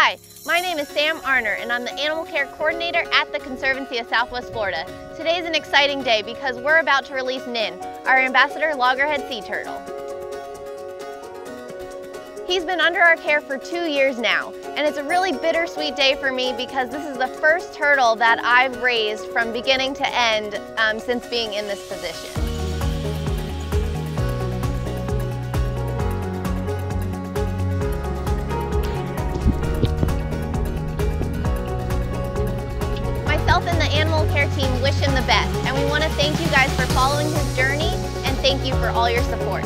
Hi, my name is Sam Arner and I'm the Animal Care Coordinator at the Conservancy of Southwest Florida. Today is an exciting day because we're about to release Nin, our ambassador loggerhead sea turtle. He's been under our care for two years now, and it's a really bittersweet day for me because this is the first turtle that I've raised from beginning to end um, since being in this position. Care team wish him the best, and we want to thank you guys for following his journey and thank you for all your support.